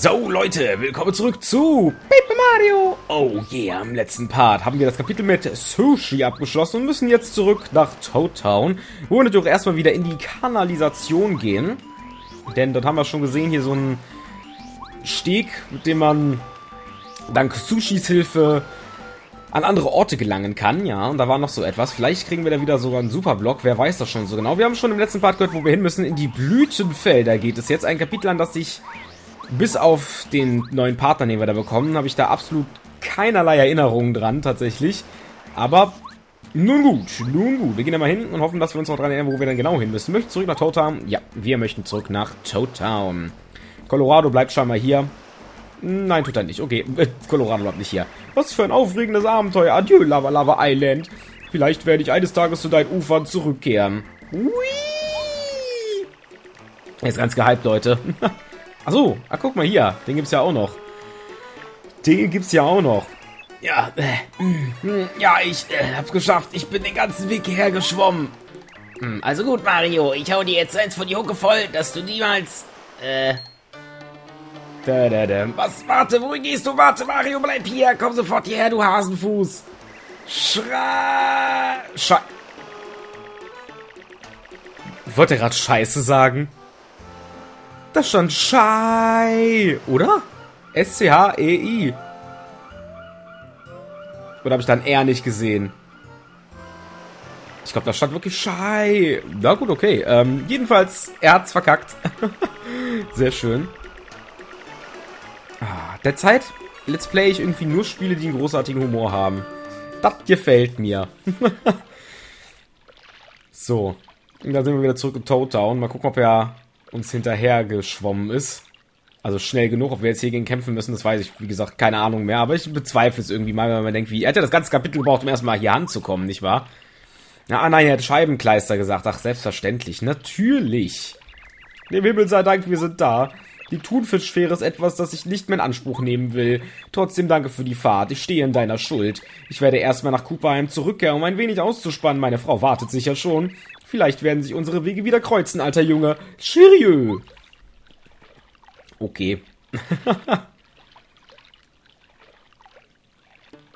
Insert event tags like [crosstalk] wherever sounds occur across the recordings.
So Leute, willkommen zurück zu Paper Mario. Oh yeah, im letzten Part haben wir das Kapitel mit Sushi abgeschlossen und müssen jetzt zurück nach Toad Town. Wir wollen natürlich auch erstmal wieder in die Kanalisation gehen. Denn dort haben wir schon gesehen, hier so einen Steg, mit dem man dank Sushis Hilfe an andere Orte gelangen kann, ja, und da war noch so etwas. Vielleicht kriegen wir da wieder sogar einen Superblock, wer weiß das schon so genau. Wir haben schon im letzten Part gehört, wo wir hin müssen. In die Blütenfelder geht es jetzt. Ein Kapitel, an das sich bis auf den neuen Partner, den wir da bekommen, habe ich da absolut keinerlei Erinnerungen dran, tatsächlich. Aber nun gut, nun gut. Wir gehen da mal hin und hoffen, dass wir uns noch dran erinnern, wo wir dann genau hin müssen. Möchten zurück nach Toad Town? Ja, wir möchten zurück nach Toad Town. Colorado bleibt scheinbar hier. Nein, tut er nicht. Okay, [laughs] Colorado bleibt nicht hier. Was für ein aufregendes Abenteuer. Adieu, Lava Lava Island. Vielleicht werde ich eines Tages zu deinen Ufern zurückkehren. Hui! Er ist ganz gehypt, Leute. [laughs] Achso, ah, guck mal hier. Den gibt's ja auch noch. Den gibt's ja auch noch. Ja, äh, mm, ja, ich äh, hab's geschafft. Ich bin den ganzen Weg hierher geschwommen. Hm, also gut, Mario. Ich hau dir jetzt eins von die Hucke voll, dass du niemals, äh, da, da, da. Was? Warte, wohin gehst du? Warte, Mario, bleib hier. Komm sofort hierher, du Hasenfuß. Schrei... Schei... Ich wollte gerade Scheiße sagen. Das stand Schei, oder? S-C-H-E-I. Oder habe ich dann R nicht gesehen? Ich glaube, da stand wirklich Schei. Na gut, okay. Ähm, jedenfalls, er hat's verkackt. [laughs] Sehr schön. Ah, derzeit Let's Play ich irgendwie nur Spiele, die einen großartigen Humor haben. Das gefällt mir. [laughs] so. Und dann sind wir wieder zurück in Toad Town. Mal gucken, ob er uns hinterher geschwommen ist. Also schnell genug, ob wir jetzt hier gegen kämpfen müssen, das weiß ich, wie gesagt, keine Ahnung mehr. Aber ich bezweifle es irgendwie mal, wenn man denkt, wie. Er ja das ganze Kapitel gebraucht, um erstmal hier anzukommen, nicht wahr? Ja, ah nein, er hat Scheibenkleister gesagt. Ach, selbstverständlich. Natürlich. Dem Himmel sei Dank, wir sind da. Die Thunfischsphäre ist etwas, das ich nicht mehr in Anspruch nehmen will. Trotzdem danke für die Fahrt. Ich stehe in deiner Schuld. Ich werde erstmal nach Cooperheim zurückkehren, um ein wenig auszuspannen. Meine Frau wartet sicher schon. Vielleicht werden sich unsere Wege wieder kreuzen, alter Junge. Cheerieux. Okay. [laughs]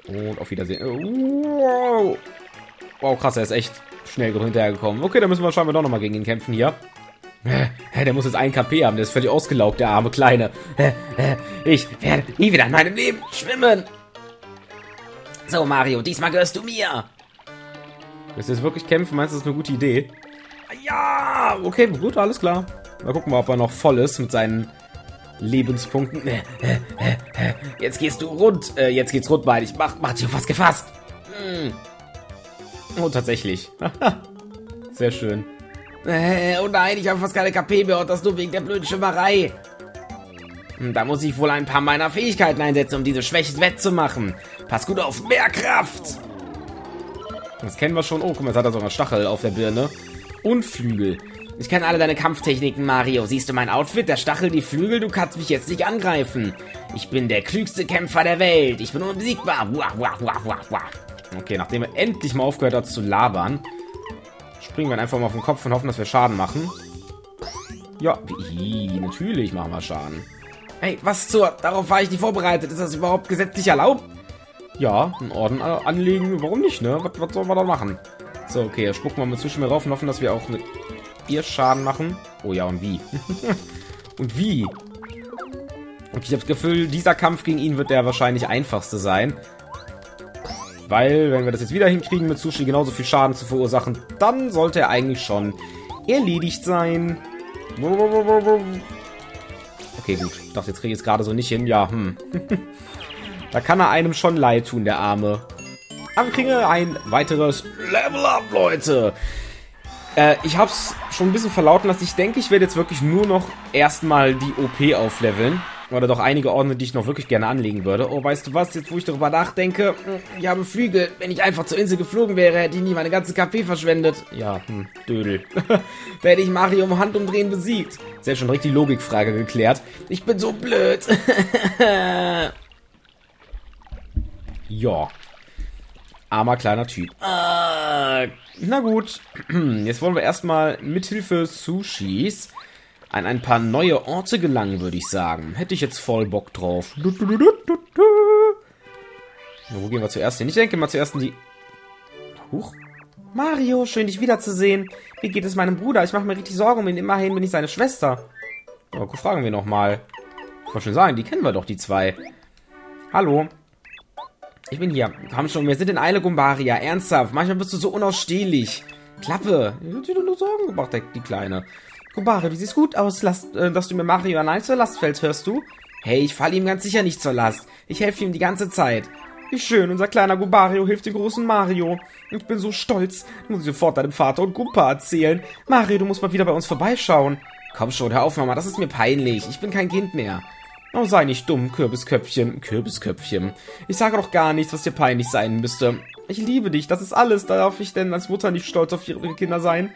Und auf Wiedersehen. Wow. Wow, krass, er ist echt schnell hinterhergekommen. Okay, dann müssen wir scheinbar doch nochmal gegen ihn kämpfen hier. Der muss jetzt ein KP haben, der ist völlig ausgelaugt, der arme Kleine. Ich werde nie wieder in meinem Leben schwimmen. So, Mario, diesmal gehörst du mir. Willst du jetzt wirklich kämpfen? Meinst du, das ist eine gute Idee? Ja, okay, gut, alles klar. Mal gucken, ob er noch voll ist mit seinen Lebenspunkten. Jetzt gehst du rund. Äh, jetzt geht's rund, weil ich mach, mach dich was gefasst. Hm. Oh, tatsächlich. [laughs] Sehr schön. Äh, oh nein, ich habe fast keine KP mehr und das nur wegen der blöden Schimmerei. Hm, da muss ich wohl ein paar meiner Fähigkeiten einsetzen, um diese Schwäche wettzumachen. Pass gut auf, mehr Kraft! Das kennen wir schon. Oh, guck mal, jetzt hat er sogar Stachel auf der Birne. Und Flügel. Ich kenne alle deine Kampftechniken, Mario. Siehst du mein Outfit? Der Stachel, die Flügel, du kannst mich jetzt nicht angreifen. Ich bin der klügste Kämpfer der Welt. Ich bin unbesiegbar. Wah, wah, wah, wah, wah. Okay, nachdem er endlich mal aufgehört hat zu labern, springen wir einfach mal auf den Kopf und hoffen, dass wir Schaden machen. Ja, wie, natürlich machen wir Schaden. Hey, was zur? Darauf war ich nicht vorbereitet. Ist das überhaupt gesetzlich erlaubt? Ja, einen Orden anlegen, warum nicht, ne? Was, was sollen wir da machen? So, okay, spucken wir mal zwischen mir rauf und hoffen, dass wir auch mit ihr Schaden machen. Oh ja, und wie? [laughs] und wie? Und ich habe das Gefühl, dieser Kampf gegen ihn wird der wahrscheinlich einfachste sein. Weil, wenn wir das jetzt wieder hinkriegen, mit Sushi genauso viel Schaden zu verursachen, dann sollte er eigentlich schon erledigt sein. Okay, gut. Ich dachte, jetzt kriege ich es gerade so nicht hin. Ja, hm. [laughs] da kann er einem schon leid tun, der Arme. Aber wir kriegen ein weiteres Level Up, Leute. Äh, ich hab's schon ein bisschen verlauten lassen. Ich denke, ich werde jetzt wirklich nur noch erstmal die OP aufleveln. Oder doch einige Ordner, die ich noch wirklich gerne anlegen würde. Oh, weißt du was? Jetzt, wo ich darüber nachdenke, hm, ich habe Flügel. Wenn ich einfach zur Insel geflogen wäre, hätte ich nie meine ganze KP verschwendet. Ja, hm, Dödel. [laughs] da hätte ich Mario um Handumdrehen besiegt. Sehr schon direkt die Logikfrage geklärt. Ich bin so blöd. [laughs] ja. Armer kleiner Typ. Äh, na gut. [clears throat] Jetzt wollen wir erstmal mithilfe Sushis an ein paar neue Orte gelangen, würde ich sagen. Hätte ich jetzt voll Bock drauf. Wo gehen wir zuerst hin? Ich denke mal zuerst in die... Huch. Mario, schön dich wiederzusehen. Wie geht es meinem Bruder? Ich mache mir richtig Sorgen um ihn. Immerhin bin ich seine Schwester. Aber fragen wir nochmal. Ich wollte schon sagen, die kennen wir doch, die zwei. Hallo. Ich bin hier. Komm schon, wir sind in Eile, Gumbaria. Ernsthaft, manchmal bist du so unausstehlich. Klappe. Ich hab dir nur Sorgen gemacht, die Kleine. Gumbaria, du siehst gut aus, Last, äh, dass du mir Mario allein zur Last fällst, hörst du? Hey, ich falle ihm ganz sicher nicht zur Last. Ich helfe ihm die ganze Zeit. Wie schön, unser kleiner Gubario hilft dem großen Mario. Ich bin so stolz. Du musst sofort deinem Vater und Gumpa erzählen. Mario, du musst mal wieder bei uns vorbeischauen. Komm schon, hör auf, Mama, das ist mir peinlich. Ich bin kein Kind mehr. Oh, sei nicht dumm, Kürbisköpfchen. Kürbisköpfchen. Ich sage doch gar nichts, was dir peinlich sein müsste. Ich liebe dich, das ist alles. Darf ich denn als Mutter nicht stolz auf ihre Kinder sein?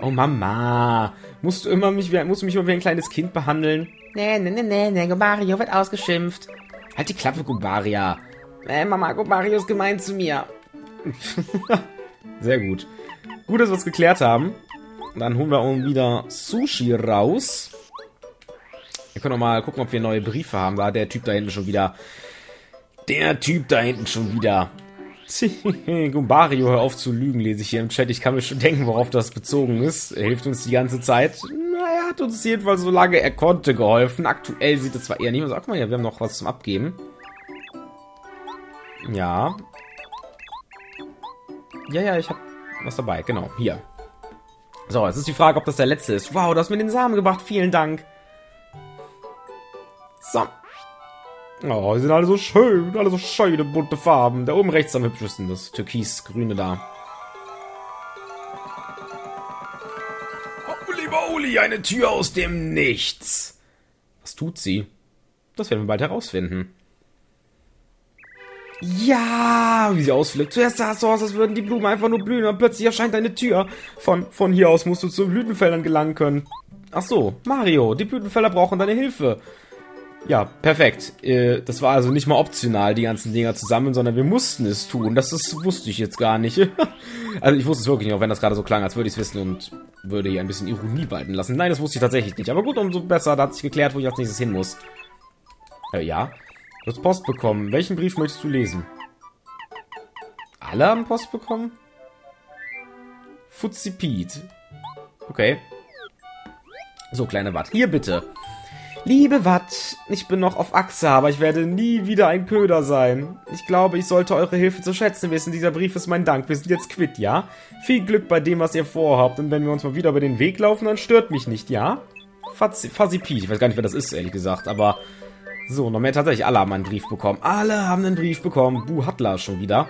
Oh, Mama. Musst du immer mich, musst du mich immer wie ein kleines Kind behandeln? Nee, nee, nee, nee, nee, Gubario wird ausgeschimpft. Halt die Klappe, Gubaria. Äh, Mama, Gubario ist gemein zu mir. [laughs] Sehr gut. Gut, dass wir es geklärt haben. Dann holen wir auch wieder Sushi raus. Wir können auch mal gucken, ob wir neue Briefe haben. Da der Typ da hinten schon wieder. Der Typ da hinten schon wieder. [laughs] Gumbario, hör auf zu lügen, lese ich hier im Chat. Ich kann mir schon denken, worauf das bezogen ist. Er hilft uns die ganze Zeit. Na, er hat uns jedenfalls so lange er konnte geholfen. Aktuell sieht es zwar eher so. Guck mal hier, wir haben noch was zum Abgeben. Ja. Ja, ja, ich habe was dabei. Genau, hier. So, jetzt ist die Frage, ob das der letzte ist. Wow, du hast mir den Samen gebracht. Vielen Dank. So. Oh, die sind alle so schön. Alle so schöne, bunte Farben. Da oben rechts am hübschesten, das türkis-grüne da. Holy moly, eine Tür aus dem Nichts. Was tut sie? Das werden wir bald herausfinden. Ja, wie sie ausflippt. Zuerst sah es so aus, als würden die Blumen einfach nur blühen und plötzlich erscheint eine Tür. Von, von hier aus musst du zu Blütenfeldern gelangen können. Ach so, Mario, die Blütenfelder brauchen deine Hilfe. Ja, perfekt. Äh, das war also nicht mal optional, die ganzen Dinger zusammen, sondern wir mussten es tun. Das ist, wusste ich jetzt gar nicht. [laughs] also ich wusste es wirklich nicht, auch wenn das gerade so klang, als würde ich es wissen und würde hier ein bisschen Ironie walten lassen. Nein, das wusste ich tatsächlich nicht. Aber gut, umso besser, da hat sich geklärt, wo ich als nächstes hin muss. Äh, ja. Du hast Post bekommen. Welchen Brief möchtest du lesen? Alle haben Post bekommen? Fuzzi Pete. Okay. So, kleine Watt. Hier bitte. Liebe Watt, ich bin noch auf Achse, aber ich werde nie wieder ein Köder sein. Ich glaube, ich sollte eure Hilfe zu schätzen wissen. Dieser Brief ist mein Dank. Wir sind jetzt quitt, ja? Viel Glück bei dem, was ihr vorhabt. Und wenn wir uns mal wieder über den Weg laufen, dann stört mich nicht, ja? Fuzzi Pete. Ich weiß gar nicht, wer das ist, ehrlich gesagt, aber... So, noch mehr tatsächlich. Alle haben einen Brief bekommen. Alle haben einen Brief bekommen. Bu Hattler schon wieder.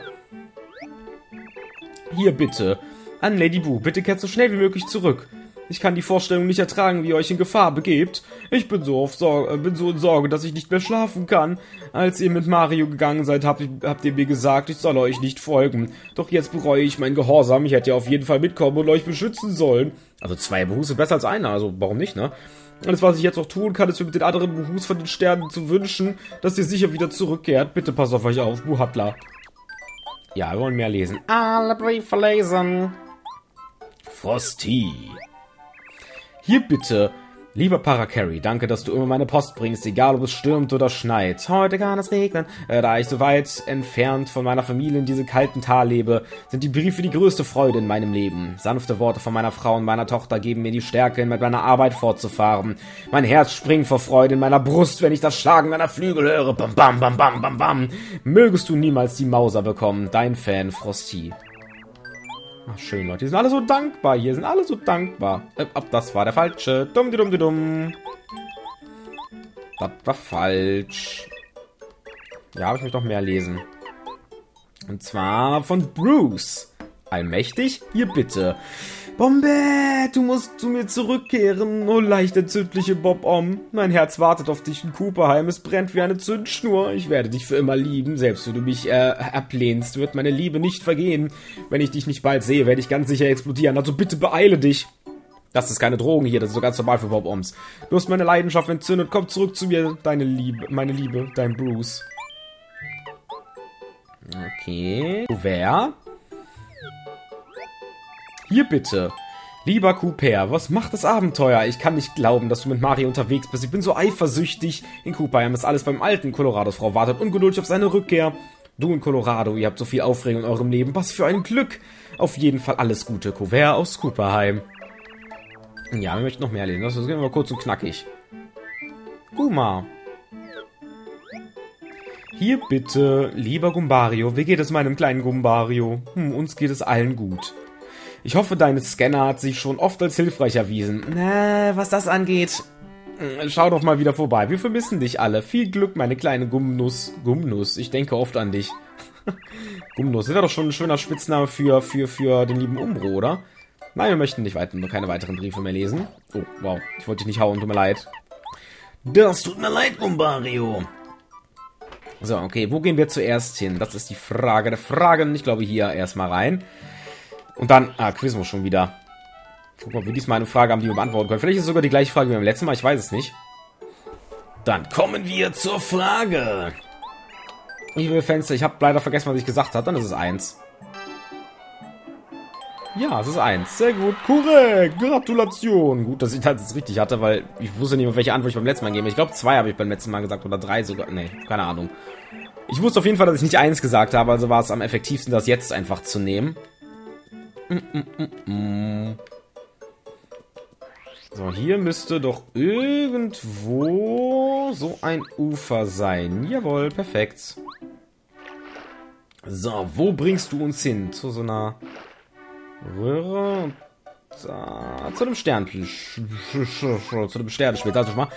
Hier bitte. An Lady Boo, bitte kehrt so schnell wie möglich zurück. Ich kann die Vorstellung nicht ertragen, wie ihr euch in Gefahr begebt. Ich bin so, auf Sorge, äh, bin so in Sorge, dass ich nicht mehr schlafen kann. Als ihr mit Mario gegangen seid, habt, habt ihr mir gesagt, ich soll euch nicht folgen. Doch jetzt bereue ich mein Gehorsam. Ich hätte ja auf jeden Fall mitkommen und euch beschützen sollen. Also zwei sind besser als einer, also warum nicht, ne? Alles, was ich jetzt noch tun kann, ist für mit den anderen Behus von den Sternen zu wünschen, dass ihr sicher wieder zurückkehrt. Bitte passt auf euch auf, Buhatla. Ja, wir wollen mehr lesen. Alle Briefe lesen. Frosty. Hier bitte. Lieber Paracarry, danke, dass du immer meine Post bringst, egal ob es stürmt oder schneit. Heute kann es regnen. Äh, da ich so weit entfernt von meiner Familie in diesem kalten Tal lebe, sind die Briefe die größte Freude in meinem Leben. Sanfte Worte von meiner Frau und meiner Tochter geben mir die Stärke, mit meiner Arbeit fortzufahren. Mein Herz springt vor Freude in meiner Brust, wenn ich das Schlagen deiner Flügel höre. Bam, bam, bam, bam, bam, bam. Mögest du niemals die Mauser bekommen. Dein Fan Frosty. Ach, schön, Leute. Die sind alle so dankbar hier. Sind alle so dankbar. Äh, ob das war der falsche. Dumm, dumm, dumm. Das war falsch. Ja, aber ich möchte noch mehr lesen. Und zwar von Bruce. Allmächtig? Hier bitte. Bombe, du musst zu mir zurückkehren, oh leicht entzündliche Bob-Om. Mein Herz wartet auf dich in Cooperheim, es brennt wie eine Zündschnur. Ich werde dich für immer lieben, selbst wenn du mich äh, ablehnst, wird meine Liebe nicht vergehen. Wenn ich dich nicht bald sehe, werde ich ganz sicher explodieren, also bitte beeile dich. Das ist keine Drogen hier, das ist so ganz normal für Bob-Oms. Du hast meine Leidenschaft entzündet, komm zurück zu mir, deine Liebe, meine Liebe, dein Bruce. Okay. Wer? Hier bitte. Lieber Cooper, was macht das Abenteuer? Ich kann nicht glauben, dass du mit Mario unterwegs bist. Ich bin so eifersüchtig. In Cooperheim ist alles beim alten Colorados. Frau wartet ungeduldig auf seine Rückkehr. Du in Colorado, ihr habt so viel Aufregung in eurem Leben. Was für ein Glück. Auf jeden Fall alles Gute. Couvert aus Cooperheim. Ja, wir möchten noch mehr lesen. Das ist immer kurz und knackig. Guma. Hier bitte, lieber Gumbario. Wie geht es meinem kleinen Gumbario? Hm, uns geht es allen gut. Ich hoffe, deine Scanner hat sich schon oft als hilfreich erwiesen. Na, was das angeht, hm, schau doch mal wieder vorbei. Wir vermissen dich alle. Viel Glück, meine kleine Gumnuss. Gumnuss, ich denke oft an dich. [laughs] Gumnuss, das wäre doch schon ein schöner Spitzname für, für, für den lieben Umbro, oder? Nein, wir möchten nicht weiter, nur keine weiteren Briefe mehr lesen. Oh, wow, ich wollte dich nicht hauen, tut mir leid. Das tut mir leid, Gumbario. So, okay, wo gehen wir zuerst hin? Das ist die Frage der Fragen. Ich glaube, hier erstmal rein. Und dann, ah, Quizmo schon wieder. Guck mal, ob wir diesmal eine Frage haben, die wir beantworten können. Vielleicht ist es sogar die gleiche Frage wie beim letzten Mal, ich weiß es nicht. Dann kommen wir zur Frage. Will Fenster, ich habe leider vergessen, was ich gesagt habe. Dann ist es eins. Ja, es ist eins. Sehr gut. Korrekt. Gratulation. Gut, dass ich das jetzt richtig hatte, weil ich wusste nicht mehr, welche Antwort ich beim letzten Mal gebe. Ich glaube, zwei habe ich beim letzten Mal gesagt oder drei sogar. Nee, keine Ahnung. Ich wusste auf jeden Fall, dass ich nicht eins gesagt habe, also war es am effektivsten, das jetzt einfach zu nehmen. So, hier müsste doch irgendwo so ein Ufer sein. Jawohl, perfekt. So, wo bringst du uns hin? Zu so einer Röhre da, zu dem Stern. Zu dem Sternenspiel. Also mal.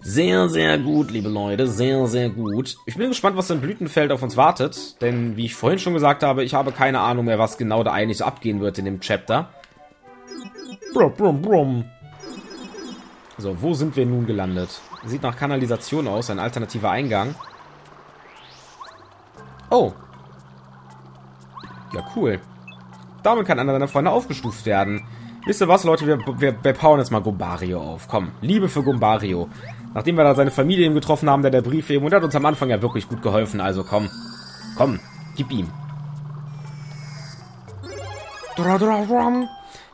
Sehr, sehr gut, liebe Leute. Sehr, sehr gut. Ich bin gespannt, was im Blütenfeld auf uns wartet. Denn, wie ich vorhin schon gesagt habe, ich habe keine Ahnung mehr, was genau da eigentlich so abgehen wird in dem Chapter. Brum, brum, brum. So, wo sind wir nun gelandet? Sieht nach Kanalisation aus, ein alternativer Eingang. Oh. Ja, cool. Damit kann einer deiner Freunde aufgestuft werden. Wisst ihr was, Leute? Wir, wir, wir powern jetzt mal Gumbario auf. Komm, Liebe für Gumbario. Nachdem wir da seine Familie eben getroffen haben, der der Brief eben, und hat uns am Anfang ja wirklich gut geholfen. Also komm, komm, gib ihm.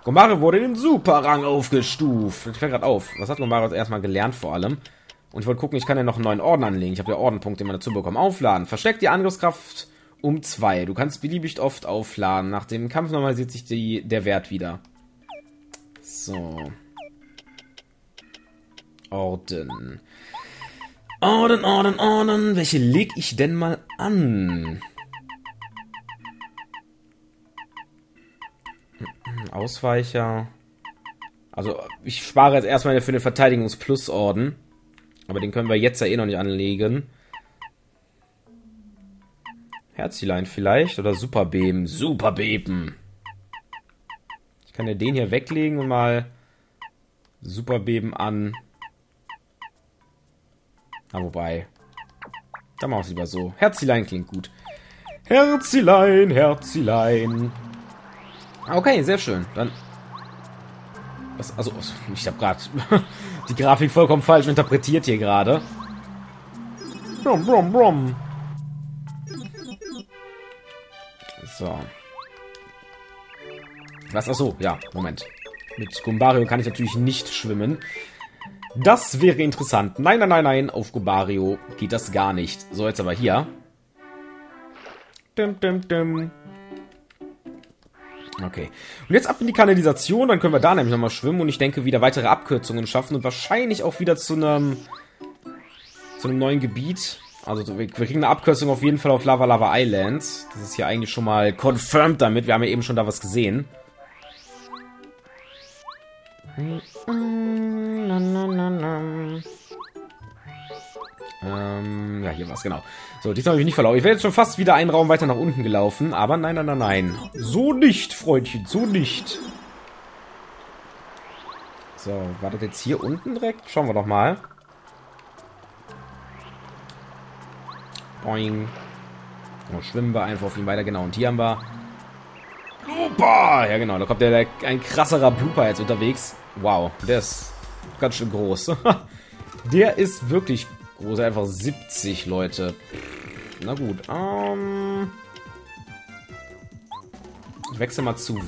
Gumbario wurde in den Superrang aufgestuft. Ich fällt gerade auf. Was hat Gumbario erstmal gelernt vor allem? Und ich wollte gucken, ich kann ja noch einen neuen Orden anlegen. Ich habe ja Ordenpunkte immer dazu bekommen. Aufladen. Versteckt die Angriffskraft um 2. Du kannst beliebig oft aufladen. Nach dem Kampf normalisiert sich die, der Wert wieder. So. Orden. Orden, Orden, Orden. Welche leg ich denn mal an? Ausweicher. Also, ich spare jetzt erstmal für den Verteidigungs-Plus-Orden. Aber den können wir jetzt ja eh noch nicht anlegen. Herzilein vielleicht oder Superbeben. Superbeben. Ich kann ja den hier weglegen und mal Superbeben an. Na, wobei. Dann machen wir es lieber so. Herzilein klingt gut. Herzilein, Herzilein. Okay, sehr schön. Dann. Was, also, ich habe gerade [laughs] die Grafik vollkommen falsch interpretiert hier gerade. Brum, brum, brum. So. Was? Achso, ja, Moment. Mit Gumbario kann ich natürlich nicht schwimmen. Das wäre interessant. Nein, nein, nein, nein, auf Gumbario geht das gar nicht. So, jetzt aber hier. Dim, dim, dim. Okay. Und jetzt ab in die Kanalisation, dann können wir da nämlich nochmal schwimmen und ich denke wieder weitere Abkürzungen schaffen und wahrscheinlich auch wieder zu einem zu einem neuen Gebiet. Also wir kriegen eine Abkürzung auf jeden Fall auf Lava Lava Islands. Das ist hier eigentlich schon mal confirmed damit. Wir haben ja eben schon da was gesehen. Ähm, ja, hier war es, genau. So, diesmal habe ich nicht verlaufen. Ich wäre jetzt schon fast wieder einen Raum weiter nach unten gelaufen. Aber nein, nein, nein, nein. So nicht, Freundchen, so nicht. So, war das jetzt hier unten direkt? Schauen wir doch mal. Boing. Und schwimmen wir einfach auf ihn weiter. Genau, und hier haben wir... Blooper! Ja, genau, da kommt der ein krasserer Blooper jetzt unterwegs. Wow, der ist ganz schön groß. [laughs] der ist wirklich groß. Einfach 70, Leute. Na gut, ähm... Ich wechsle mal zu...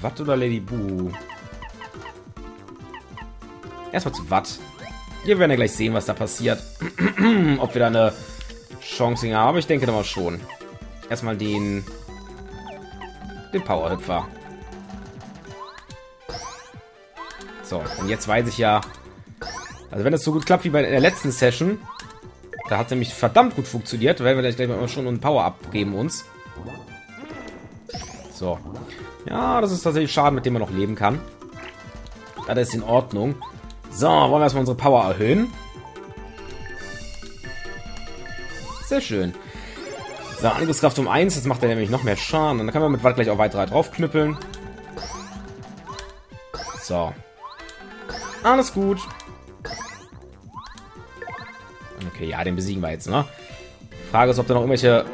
Watt oder Lady Boo? Erstmal zu Watt. Wir werden ja gleich sehen, was da passiert. [clears throat] Ob wir da eine Chance haben. Aber ich denke doch mal schon. Erstmal den... Den Powerhüpfer. So, und jetzt weiß ich ja... Also wenn das so gut klappt wie bei der letzten Session, da hat es nämlich verdammt gut funktioniert, werden wir gleich mal schon einen Power abgeben uns. So. Ja, das ist tatsächlich Schaden, mit dem man noch leben kann. Das ist in Ordnung. So, wollen wir erstmal unsere Power erhöhen. Sehr schön. So, Angriffskraft um 1, das macht er nämlich noch mehr Schaden. Und dann kann man mit Watt gleich auch weiter draufknüppeln. So. Alles gut. Okay, ja, den besiegen wir jetzt, ne? Frage ist, ob da noch irgendwelche...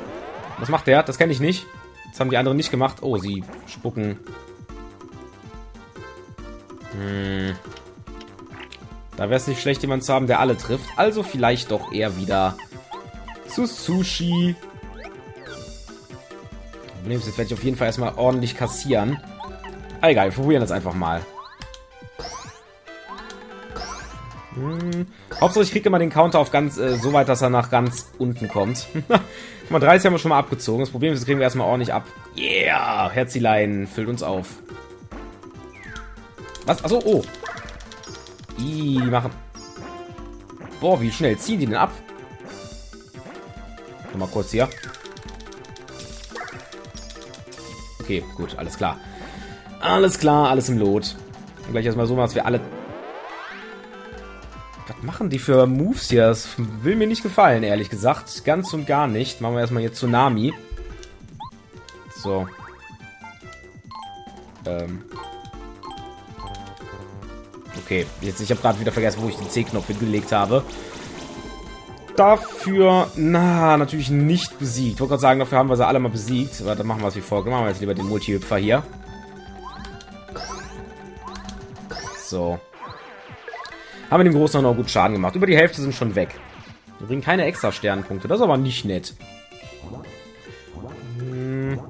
Was macht der? Das kenne ich nicht. Das haben die anderen nicht gemacht. Oh, sie spucken. Hm. Da wäre es nicht schlecht, jemanden zu haben, der alle trifft. Also vielleicht doch eher wieder zu Sushi. Jetzt werde ich auf jeden Fall erstmal ordentlich kassieren. Ah, egal, wir probieren das einfach mal. Hm. Hauptsache ich kriege immer den Counter auf ganz, äh, so weit, dass er nach ganz unten kommt. [laughs] Guck mal, 30 haben wir schon mal abgezogen. Das Problem ist, das kriegen wir erstmal ordentlich ab. Yeah! Herzilein füllt uns auf. Was? Achso, oh. Die machen... Boah, wie schnell ziehen die denn ab? Mal kurz hier. Okay, gut, alles klar. Alles klar, alles im Lot. Und gleich erstmal so, dass wir alle machen die für Moves hier? Das will mir nicht gefallen, ehrlich gesagt. Ganz und gar nicht. Machen wir erstmal jetzt Tsunami. So. Ähm. Okay, jetzt ich habe gerade wieder vergessen, wo ich den C-Knopf hingelegt habe. Dafür, na, natürlich nicht besiegt. Ich wollte gerade sagen, dafür haben wir sie alle mal besiegt. Aber dann machen wir es wie folgt. Machen wir jetzt lieber den Multi-Hüpfer hier. So. Haben wir dem Großen noch gut Schaden gemacht. Über die Hälfte sind schon weg. Wir bringen keine extra Sternpunkte. Das ist aber nicht nett. Hm. [laughs]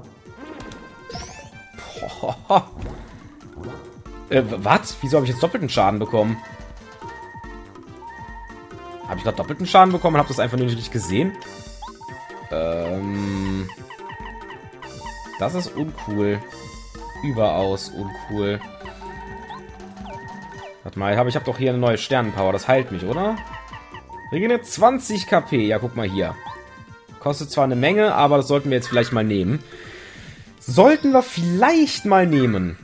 Äh, was? Wieso habe ich jetzt doppelten Schaden bekommen? Habe ich gerade doppelten Schaden bekommen und habe das einfach nur nicht gesehen? Ähm... Das ist uncool. Überaus uncool. Warte mal, ich habe doch hier eine neue Sternenpower. Das heilt mich, oder? Regeneriert 20 KP. Ja, guck mal hier. Kostet zwar eine Menge, aber das sollten wir jetzt vielleicht mal nehmen. Sollten wir vielleicht mal nehmen.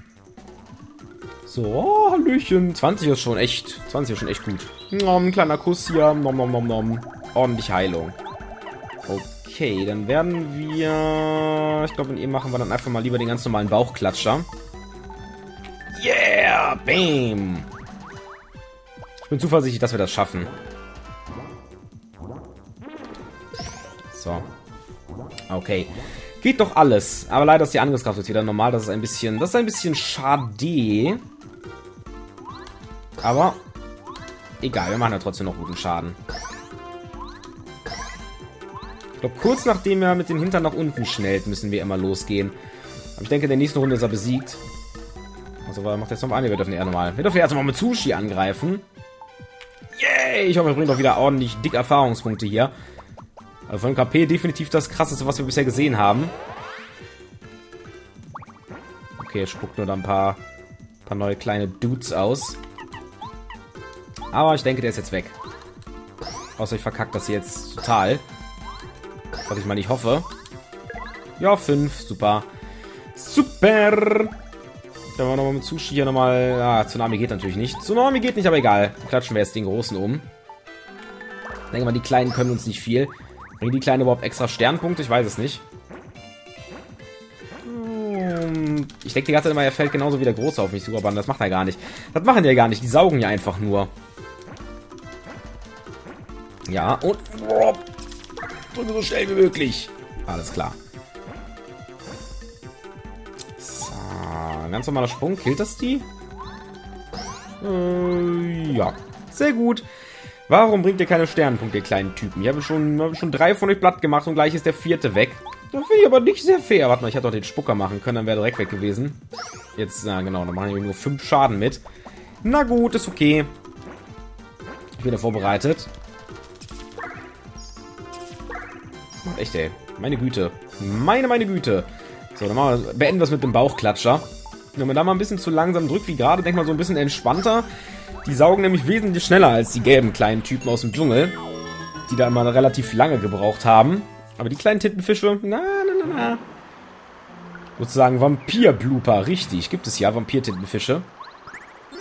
So, oh, Hallöchen. 20 ist schon echt, 20 ist schon echt gut. Nom, kleiner Kuss hier. Nom, nom, nom, nom. Ordentlich Heilung. Okay, dann werden wir... Ich glaube, in ihr machen wir dann einfach mal lieber den ganz normalen Bauchklatscher. Yeah! Bam! Bin zuversichtlich, dass wir das schaffen. So. Okay. Geht doch alles. Aber leider ist die Angriffskraft jetzt wieder normal. Das ist ein bisschen... Das ist ein bisschen schade. Aber... Egal, wir machen ja trotzdem noch guten Schaden. Ich glaube, kurz nachdem er mit den Hintern nach unten schnellt, müssen wir immer losgehen. Aber ich denke, in der nächsten Runde ist er besiegt. Also, was macht jetzt noch an? Wir dürfen eher normal. Wir dürfen erst mal mit Sushi angreifen. Yay! Ich hoffe, wir bringen doch wieder ordentlich dick Erfahrungspunkte hier. Also von KP definitiv das krasseste, was wir bisher gesehen haben. Okay, er spuckt nur da ein paar, paar neue kleine Dudes aus. Aber ich denke, der ist jetzt weg. Außer ich verkackt das jetzt total. Was ich mal nicht hoffe. Ja, 5. Super. Super. Dann wir nochmal mit Sushi hier nochmal... Ah, Tsunami geht natürlich nicht. Tsunami geht nicht, aber egal. Klatschen wir jetzt den Großen um. Ich denke mal, die Kleinen können uns nicht viel. Bringen die Kleinen überhaupt extra Sternpunkte? Ich weiß es nicht. Ich denke die ganze Zeit immer, er fällt genauso wie der Große auf mich aber das macht er gar nicht. Das machen die ja gar nicht. Die saugen ja einfach nur. Ja, und... Drücke so schnell wie möglich. Alles klar. Ganz normaler Sprung. Killt das die? Äh, ja. Sehr gut. Warum bringt ihr keine Sternenpunkte, ihr kleinen Typen? Ich habe schon, hab schon drei von euch platt gemacht und gleich ist der vierte weg. Das finde ich aber nicht sehr fair. Warte mal, ich hätte doch den Spucker machen können, dann wäre direkt weg gewesen. Jetzt, na genau, dann machen wir nur fünf Schaden mit. Na gut, ist okay. Wieder vorbereitet. Echt, ey. Meine Güte. Meine, meine Güte. So, dann wir, beenden wir es mit dem Bauchklatscher. Wenn man da mal ein bisschen zu langsam drückt, wie gerade, denkt man so ein bisschen entspannter. Die saugen nämlich wesentlich schneller als die gelben kleinen Typen aus dem Dschungel. Die da immer relativ lange gebraucht haben. Aber die kleinen Tintenfische, na, na, na, na. Sozusagen Vampir-Blooper, richtig. Gibt es ja Vampir-Tintenfische.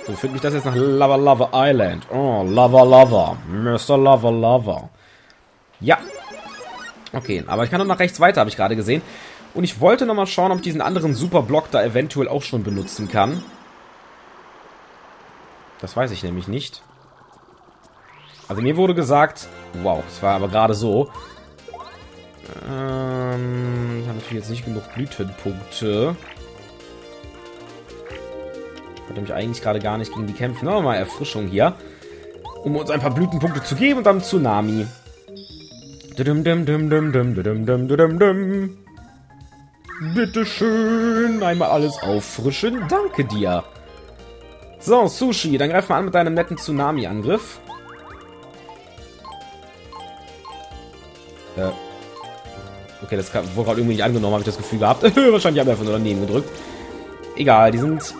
So, führt mich das jetzt nach Lava Lava Island. Oh, Lava Lava. Mr. Lava Lava. Ja. Okay, aber ich kann noch nach rechts weiter, habe ich gerade gesehen. Und ich wollte nochmal schauen, ob ich diesen anderen Superblock da eventuell auch schon benutzen kann. Das weiß ich nämlich nicht. Also mir wurde gesagt... Wow, es war aber gerade so. Ähm, ich habe natürlich jetzt nicht genug Blütenpunkte. Ich wollte mich eigentlich gerade gar nicht gegen die kämpfen. Nochmal Erfrischung hier. Um uns ein paar Blütenpunkte zu geben und dann Tsunami. Bitteschön. Einmal alles auffrischen. Danke dir. So, Sushi, dann greif mal an mit deinem netten Tsunami-Angriff. Äh. Okay, das wurde gerade irgendwie nicht angenommen, habe ich das Gefühl gehabt. [laughs] Wahrscheinlich haben wir einfach nur daneben gedrückt. Egal, die sind...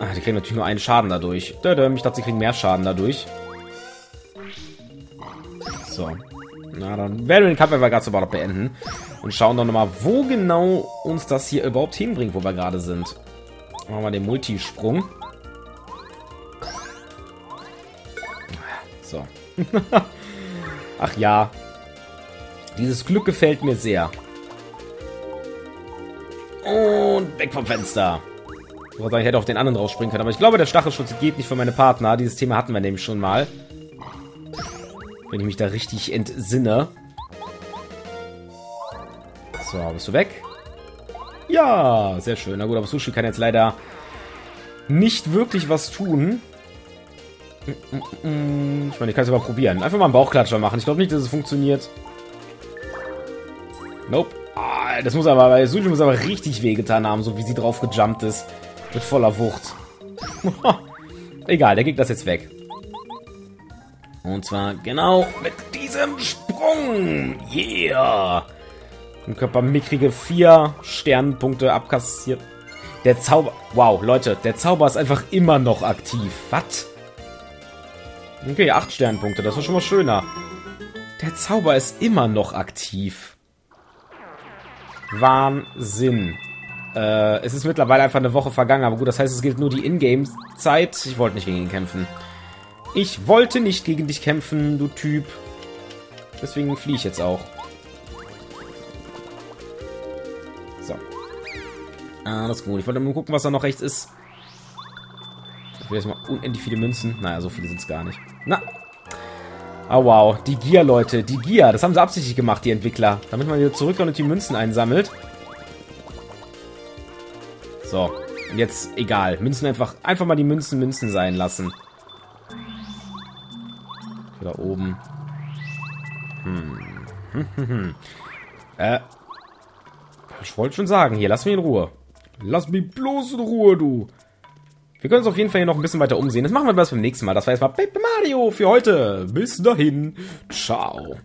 Ah, die kriegen natürlich nur einen Schaden dadurch. Ich dachte, sie kriegen mehr Schaden dadurch. So. Na, dann werden wir den Kampf einfach gerade so noch beenden. Und schauen dann nochmal, wo genau uns das hier überhaupt hinbringt, wo wir gerade sind. Machen wir den Multisprung. So. [laughs] Ach ja. Dieses Glück gefällt mir sehr. Und weg vom Fenster. Ich wollte sagen, ich hätte auf den anderen rausspringen können, aber ich glaube, der Stachelschutz geht nicht für meine Partner. Dieses Thema hatten wir nämlich schon mal. Wenn ich mich da richtig entsinne. So, bist du weg? Ja, sehr schön. Na gut, aber Sushi kann jetzt leider nicht wirklich was tun. Ich meine, ich kann es aber probieren. Einfach mal einen Bauchklatscher machen. Ich glaube nicht, dass es funktioniert. Nope. Ah, das muss aber, weil Sushi muss aber richtig wehgetan haben, so wie sie drauf gejumpt ist. Mit voller Wucht. [laughs] Egal, der Gegner ist jetzt weg. Und zwar genau mit diesem Sprung. Yeah. Ein Körper mickrige vier Sternpunkte abkassiert. Der Zauber... Wow, Leute, der Zauber ist einfach immer noch aktiv. Was? Okay, acht Sternpunkte, das ist schon mal schöner. Der Zauber ist immer noch aktiv. Wahnsinn. Äh, es ist mittlerweile einfach eine Woche vergangen, aber gut, das heißt, es gilt nur die Ingame-Zeit. Ich wollte nicht gegen ihn kämpfen. Ich wollte nicht gegen dich kämpfen, du Typ. Deswegen fliehe ich jetzt auch. So. Ist gut. Ich wollte mal gucken, was da noch rechts ist. Ich will jetzt mal unendlich viele Münzen. Naja, so viele sind es gar nicht. Na. Oh, wow. Die Gier, Leute. Die Gier. Das haben sie absichtlich gemacht, die Entwickler. Damit man wieder zurückkommt und die Münzen einsammelt. So. Und jetzt, egal. Münzen einfach, einfach mal die Münzen Münzen sein lassen. Da oben. Hm. Hm, hm, hm. Äh. Ich wollte schon sagen, hier, lass mich in Ruhe. Lass mich bloß in Ruhe, du. Wir können uns auf jeden Fall hier noch ein bisschen weiter umsehen. Das machen wir beim nächsten Mal. Das war jetzt mal Paper Mario für heute. Bis dahin. Ciao.